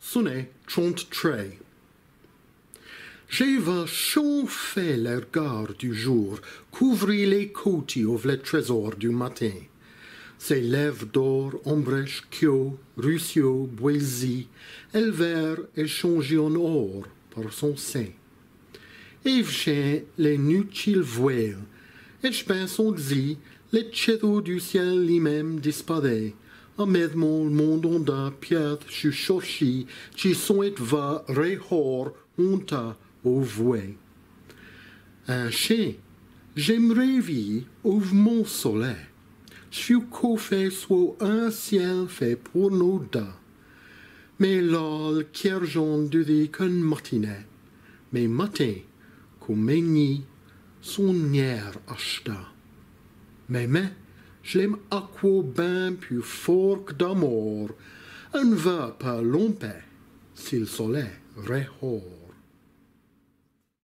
sonnait trente-trois. J'ai va chauffer les regards du jour, couvrir les côtés au les trésors du matin. Ses lèvres d'or, ombrèche, Kyo, Ruscio, Boisy, élevèrent et changé en or par son sein. Et chien les nutiles voiles, et je pense on dit, les châteaux du ciel lui-même disparaît, Amed mon monde onda piat chuchochi, chi soit va rehor voué. Un chien, j'aimerais vivre au mon soleil. Suis fait soit un ciel fait pour nos da. Mais là, kierjon du dit qu'un matinet. Mais matin, comme ni son nier achta. Mais mais, je l'aime à quoi bien plus fort que d'amour. Un va pas lomper, s'il soleil rehors.